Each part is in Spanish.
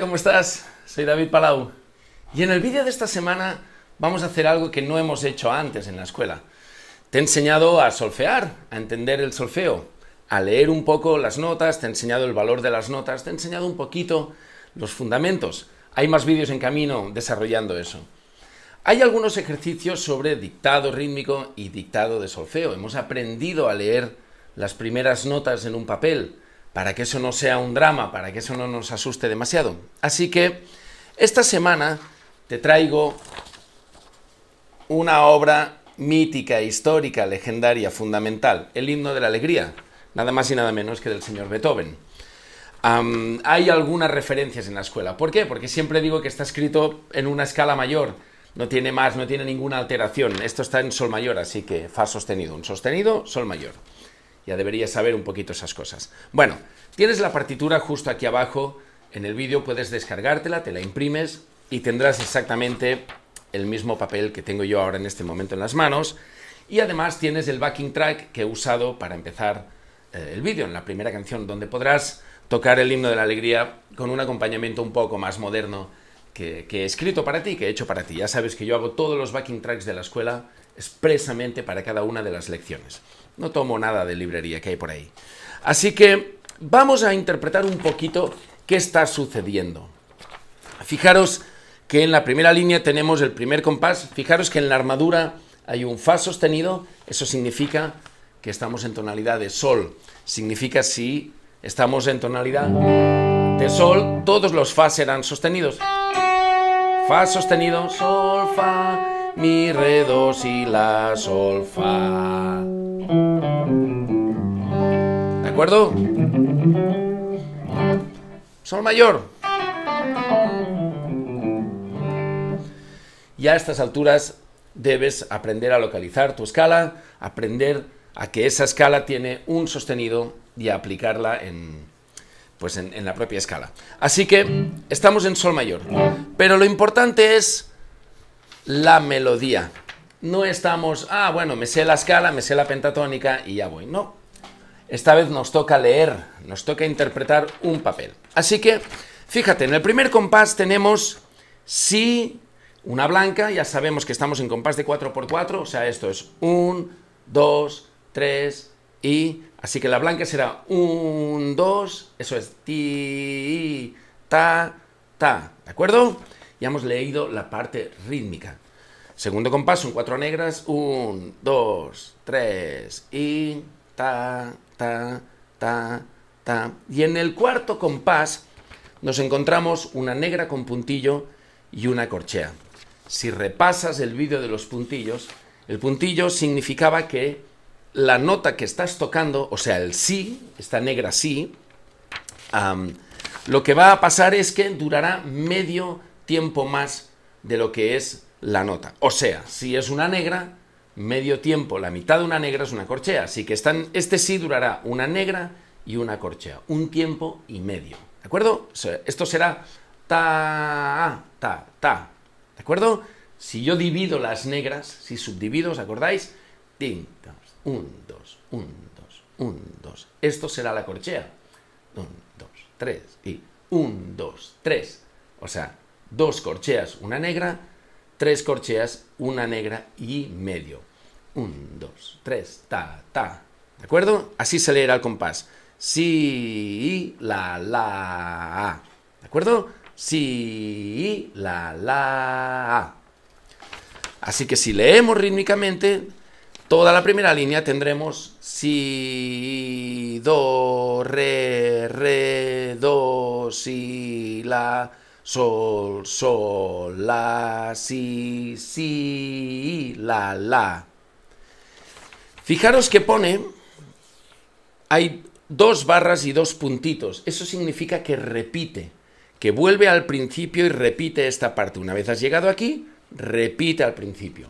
¿cómo estás? Soy David Palau. Y en el vídeo de esta semana vamos a hacer algo que no hemos hecho antes en la escuela. Te he enseñado a solfear, a entender el solfeo, a leer un poco las notas, te he enseñado el valor de las notas, te he enseñado un poquito los fundamentos. Hay más vídeos en camino desarrollando eso. Hay algunos ejercicios sobre dictado rítmico y dictado de solfeo. Hemos aprendido a leer las primeras notas en un papel para que eso no sea un drama, para que eso no nos asuste demasiado. Así que esta semana te traigo una obra mítica, histórica, legendaria, fundamental, el himno de la alegría, nada más y nada menos que del señor Beethoven. hay algunas referencias en la escuela. ¿Por qué? Porque siempre digo que está escrito en una escala mayor no tiene más, no tiene ninguna alteración. Esto está en sol mayor, así que fa sostenido. Un sostenido, sol mayor. Ya deberías saber un poquito esas cosas. Bueno, tienes la partitura justo aquí abajo. En el vídeo puedes descargártela, te la imprimes y tendrás exactamente el mismo papel que tengo yo ahora en este momento en las manos. Y además tienes el backing track que he usado para empezar eh, el vídeo, en la primera canción, donde podrás tocar el himno de la alegría con un acompañamiento un poco más moderno que, he escrito para ti, que he hecho para ti. Ya sabes que yo hago todos los backing tracks de la escuela expresamente para cada una de las lecciones. No tomo nada de librería que hay por ahí. Así que vamos a interpretar un poquito qué está sucediendo. Fijaros que en la primera línea tenemos el primer compás. Fijaros que en la armadura hay un fa sostenido. Eso significa que estamos en tonalidad de sol. Significa si estamos en tonalidad de sol, todos los fa serán sostenidos. Fa sostenido, sol, fa, mi, re, do, si, la, sol, fa. ¿De acuerdo? Sol mayor. Ya a estas alturas debes aprender a localizar tu escala, aprender a que esa escala tiene un sostenido y aplicarla en, pues en, la propia escala. Así que estamos en sol mayor. Pero lo importante es la melodía. No estamos, ah, bueno, me sé la escala, me sé la pentatónica y ya voy. No. Esta vez nos toca leer, nos toca interpretar un papel. Así que, fíjate, en el primer compás tenemos si, una blanca, ya sabemos que estamos en compás de 4x4, o sea, esto es 1, 2, 3 y Así que la blanca será un, dos, eso es ti, ta, ta, ¿de acuerdo? Ya hemos leído la parte rítmica. Segundo compás son cuatro negras, un, dos, tres, y, ta, ta, ta, ta. Y en el cuarto compás nos encontramos una negra con puntillo y una corchea. Si repasas el vídeo de los puntillos, el puntillo significaba que la nota que estás tocando, o sea, el sí, esta negra sí, lo que va a pasar es que durará medio tiempo más de lo que es la nota. O sea, si es una negra, medio tiempo, la mitad de una negra es una corchea. Así que están, este sí durará una negra y una corchea, un tiempo y medio. ¿De acuerdo? esto será ta, ta, ta. ¿De acuerdo? Si yo divido las negras, si subdivido, ¿os acordáis? 1, 2, 1, 2, 1, 2. Esto será la corchea. 1, 2, 3 y 1, 2, 3. O sea, dos corcheas, una negra, tres corcheas, una negra y medio. 1, 2, 3, ta, ta. ¿De acuerdo? Así se leerá el compás. Si, la, la, ¿De acuerdo? Si, la, la, Así que si leemos rítmicamente, Toda la primera línea tendremos si, do, re, re, do, si, la, sol, sol, la, si, si, la, la. Fijaros que pone, hay dos barras y dos puntitos. Eso significa que repite, que vuelve al principio y repite esta parte. Una vez has llegado aquí, repite al principio.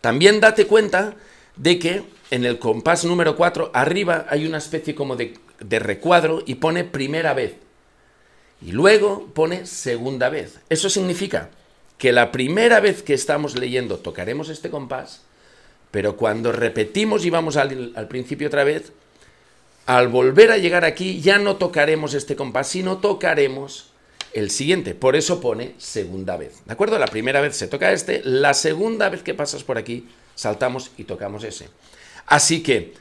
También date cuenta de que en el compás número 4 arriba hay una especie como de, recuadro y pone primera vez. Y luego pone segunda vez. Eso significa que la primera vez que estamos leyendo tocaremos este compás, pero cuando repetimos y vamos al, principio otra vez, al volver a llegar aquí ya no tocaremos este compás, sino tocaremos el siguiente. Por eso pone segunda vez. ¿De acuerdo? La primera vez se toca este, la segunda vez que pasas por aquí saltamos y tocamos ese. Así que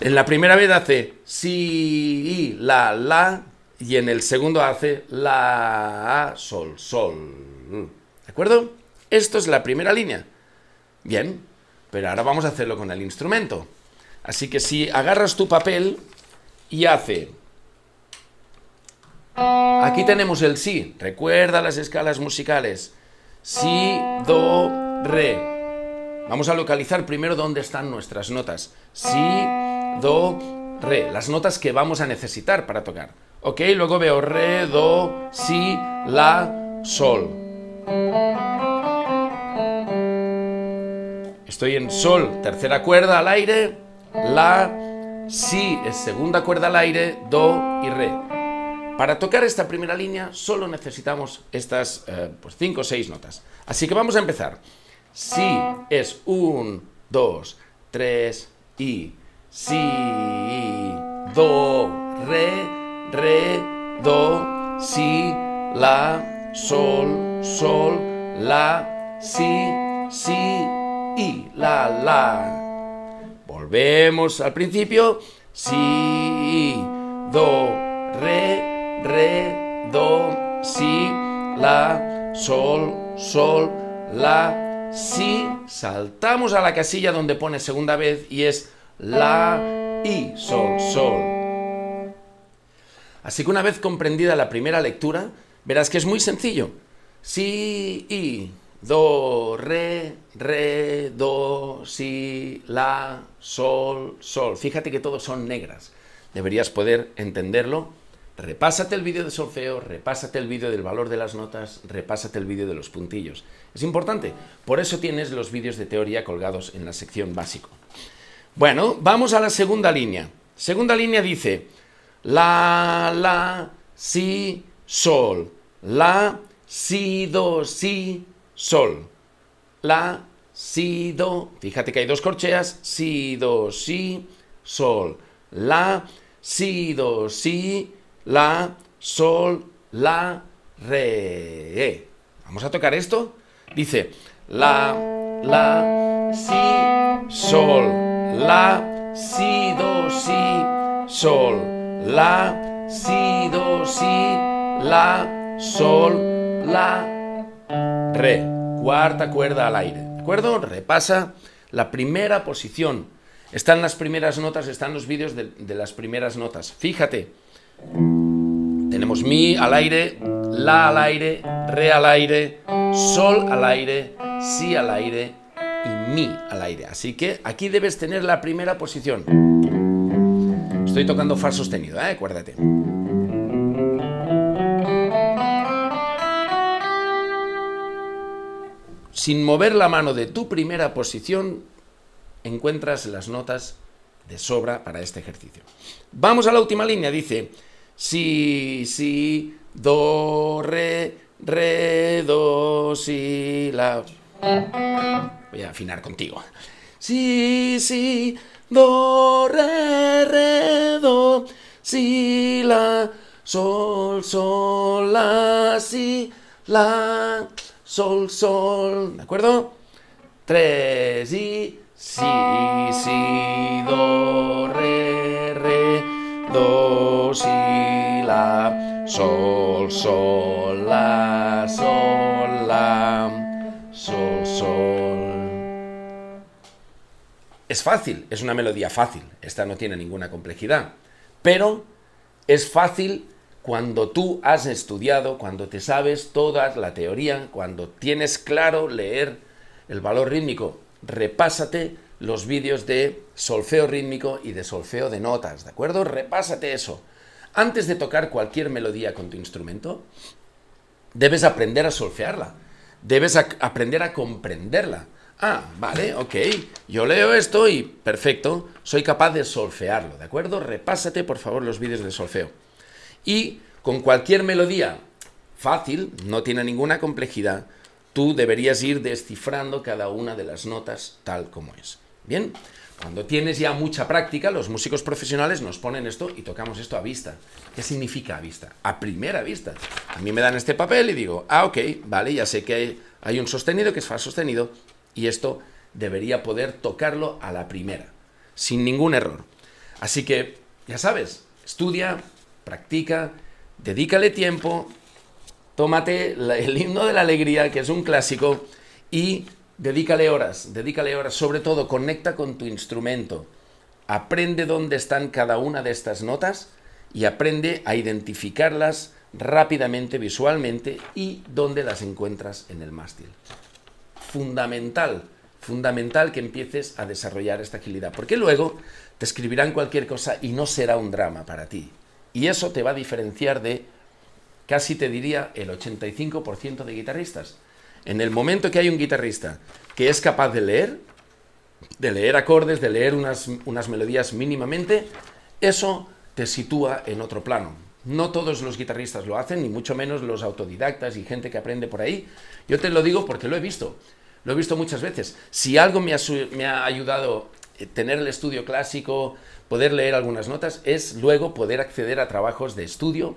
en la primera vez hace si, la, la, y en el segundo hace la, sol, sol. ¿De acuerdo? Esto es la primera línea. Bien, pero ahora vamos a hacerlo con el instrumento. Así que si agarras tu papel y hace... Aquí tenemos el si. Recuerda las escalas musicales. Si, do, re. Vamos a localizar primero dónde están nuestras notas. Si, do, re. Las notas que vamos a necesitar para tocar. Ok, luego veo re, do, si, la, sol. Estoy en sol, tercera cuerda al aire, la, si es segunda cuerda al aire, do y re. Para tocar esta primera línea solo necesitamos estas eh, pues cinco o seis notas. Así que vamos a empezar. Si es un, dos, tres y si, do, re, re, do, si, la, sol, sol, la, si, si y la, la. Volvemos al principio. Si, do, re, re, do, si, la, sol, sol, la, si. Saltamos a la casilla donde pone segunda vez y es la, y, sol, sol. Así que una vez comprendida la primera lectura, verás que es muy sencillo. Si, y, do, re, re, do, si, la, sol, sol. Fíjate que todos son negras. Deberías poder entenderlo. Repásate el vídeo de solfeo, repásate el vídeo del valor de las notas, repásate el vídeo de los puntillos. Es importante. Por eso tienes los vídeos de teoría colgados en la sección básico. Bueno, vamos a la segunda línea. Segunda línea dice, la, la, si, sol, la, si, do, si, sol, la, si, do, fíjate que hay dos corcheas, si, do, si, sol, la, si, do, si, la, sol, la, re. Vamos a tocar esto. Dice, la, la, si, sol, la, si, do, si, sol, la, si, do, si, la, sol, la, re. Cuarta cuerda al aire. ¿De acuerdo? Repasa la primera posición. Están las primeras notas, están los vídeos de, de las primeras notas. Fíjate. Tenemos mi al aire, la al aire, re al aire, sol al aire, si al aire y mi al aire. Así que aquí debes tener la primera posición. Estoy tocando fa sostenido, ¿eh? acuérdate. Sin mover la mano de tu primera posición, encuentras las notas de sobra para este ejercicio. Vamos a la última línea, dice si, si, do, re, re, do, si, la. Voy a afinar contigo. Si, si, do, re, re, do, si, la, sol, sol, la, si, la, sol, sol, ¿de acuerdo? Tres y si, si, do, re, re, do, si, la, sol, sol, la, sol, fácil, es una melodía fácil, esta no tiene ninguna complejidad, pero es fácil cuando tú has estudiado, cuando te sabes toda la teoría, cuando tienes claro leer el valor rítmico. Repásate los vídeos de solfeo rítmico y de solfeo de notas, ¿de acuerdo? Repásate eso. Antes de tocar cualquier melodía con tu instrumento, debes aprender a solfearla, debes aprender a comprenderla. Ah, vale, ok. Yo leo esto y perfecto, soy capaz de solfearlo, ¿de acuerdo? Repásate, por favor, los vídeos de solfeo. Y con cualquier melodía fácil, no tiene ninguna complejidad, tú deberías ir descifrando cada una de las notas tal como es. Bien, Cuando tienes ya mucha práctica, los músicos profesionales nos ponen esto y tocamos esto a vista. ¿Qué significa a vista? A primera vista. A mí me dan este papel y digo, ah, ok, vale, ya sé que hay, un sostenido que es fa sostenido y esto debería poder tocarlo a la primera, sin ningún error. Así que, ya sabes, estudia, practica, dedícale tiempo, tómate el himno de la alegría, que es un clásico, y dedícale horas, dedícale horas, sobre todo conecta con tu instrumento, aprende dónde están cada una de estas notas y aprende a identificarlas rápidamente, visualmente y dónde las encuentras en el mástil. Fundamental fundamental que empieces a desarrollar esta agilidad, porque luego te escribirán cualquier cosa y no será un drama para ti. Y eso te va a diferenciar de, casi te diría, el 85% de guitarristas. En el momento que hay un guitarrista que es capaz de leer, de leer acordes, de leer unas, unas melodías mínimamente, eso te sitúa en otro plano. No todos los guitarristas lo hacen, ni mucho menos los autodidactas y gente que aprende por ahí. Yo te lo digo porque lo he visto. Lo he visto muchas veces. Si algo me ha, ayudado eh, tener el estudio clásico, poder leer algunas notas, es luego poder acceder a trabajos de estudio.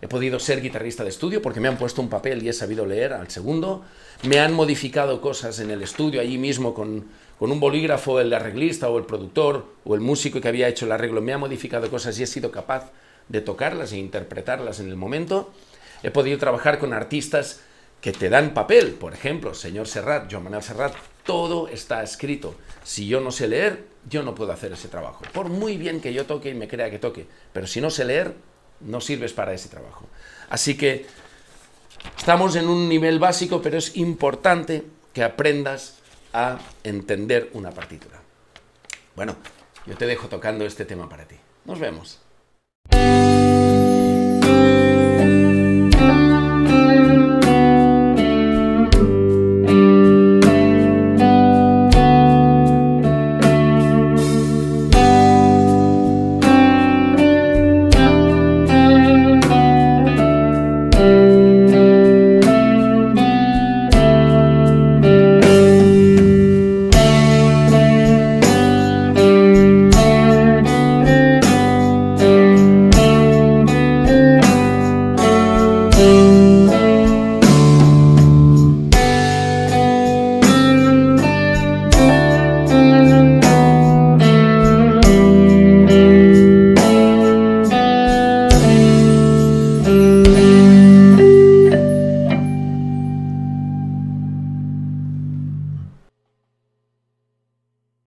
He podido ser guitarrista de estudio porque me han puesto un papel y he sabido leer al segundo. Me han modificado cosas en el estudio allí mismo con, con un bolígrafo, el arreglista o el productor o el músico que había hecho el arreglo. Me ha modificado cosas y he sido capaz de tocarlas e interpretarlas en el momento. He podido trabajar con artistas que te dan papel, por ejemplo, señor Serrat, Joan Manuel Serrat, todo está escrito. Si yo no sé leer, yo no puedo hacer ese trabajo. Por muy bien que yo toque y me crea que toque, pero si no sé leer, no sirves para ese trabajo. Así que estamos en un nivel básico, pero es importante que aprendas a entender una partitura. Bueno, yo te dejo tocando este tema para ti. Nos vemos.